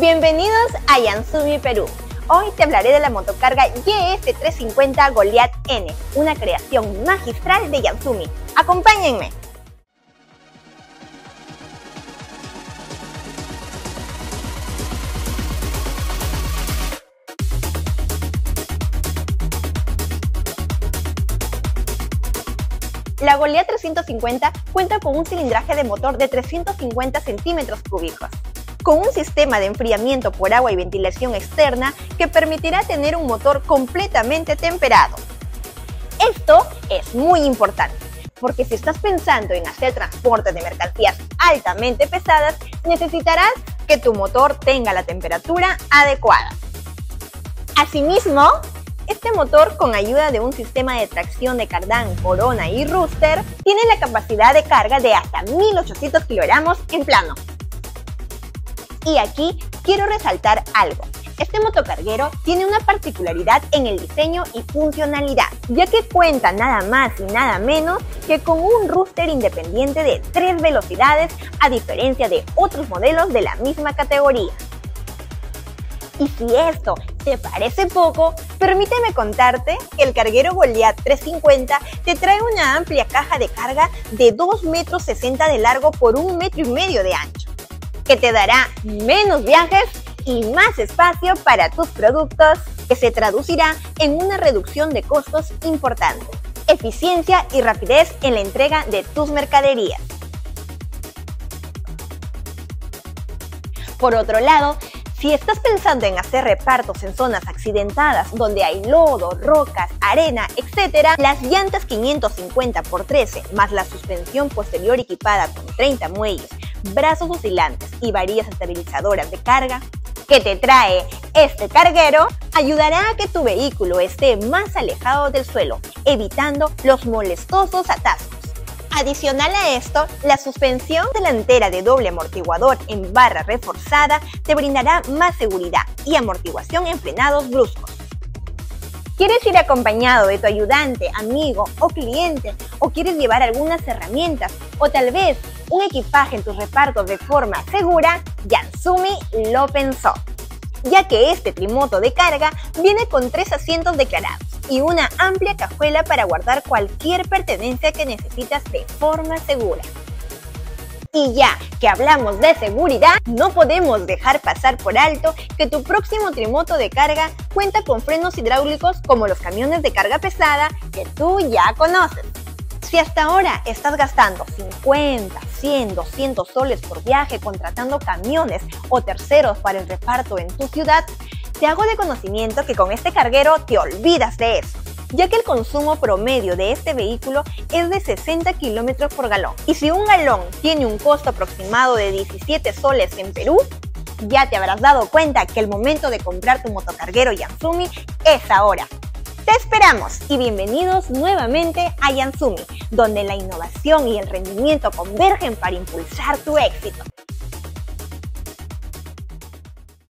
Bienvenidos a Yansumi Perú. Hoy te hablaré de la motocarga YS350 Goliath N, una creación magistral de Yansumi. ¡Acompáñenme! La Goliath 350 cuenta con un cilindraje de motor de 350 centímetros cúbicos, con un sistema de enfriamiento por agua y ventilación externa que permitirá tener un motor completamente temperado. Esto es muy importante, porque si estás pensando en hacer transporte de mercancías altamente pesadas, necesitarás que tu motor tenga la temperatura adecuada. Asimismo, este motor, con ayuda de un sistema de tracción de cardán, corona y rooster, tiene la capacidad de carga de hasta 1800 kilogramos en plano. Y aquí quiero resaltar algo. Este motocarguero tiene una particularidad en el diseño y funcionalidad, ya que cuenta nada más y nada menos que con un rooster independiente de tres velocidades a diferencia de otros modelos de la misma categoría. Y si esto te parece poco, permíteme contarte que el carguero Goliath 350 te trae una amplia caja de carga de 2 metros 60 de largo por 1 metro y medio de ancho, que te dará menos viajes y más espacio para tus productos, que se traducirá en una reducción de costos importante, eficiencia y rapidez en la entrega de tus mercaderías. Por otro lado, si estás pensando en hacer repartos en zonas accidentadas donde hay lodo, rocas, arena, etc., las llantas 550 x 13 más la suspensión posterior equipada con 30 muelles, brazos oscilantes y varillas estabilizadoras de carga que te trae este carguero ayudará a que tu vehículo esté más alejado del suelo, evitando los molestosos atascos. Adicional a esto, la suspensión delantera de doble amortiguador en barra reforzada te brindará más seguridad y amortiguación en frenados bruscos. ¿Quieres ir acompañado de tu ayudante, amigo o cliente? ¿O quieres llevar algunas herramientas o tal vez un equipaje en tus repartos de forma segura? Yansumi lo pensó, ya que este trimoto de carga viene con tres asientos declarados y una amplia cajuela para guardar cualquier pertenencia que necesitas de forma segura. Y ya que hablamos de seguridad, no podemos dejar pasar por alto que tu próximo trimoto de carga cuenta con frenos hidráulicos como los camiones de carga pesada que tú ya conoces. Si hasta ahora estás gastando 50, 100, 200 soles por viaje contratando camiones o terceros para el reparto en tu ciudad, te hago de conocimiento que con este carguero te olvidas de eso, ya que el consumo promedio de este vehículo es de 60 kilómetros por galón. Y si un galón tiene un costo aproximado de 17 soles en Perú, ya te habrás dado cuenta que el momento de comprar tu motocarguero Yansumi es ahora. Te esperamos y bienvenidos nuevamente a Yansumi, donde la innovación y el rendimiento convergen para impulsar tu éxito.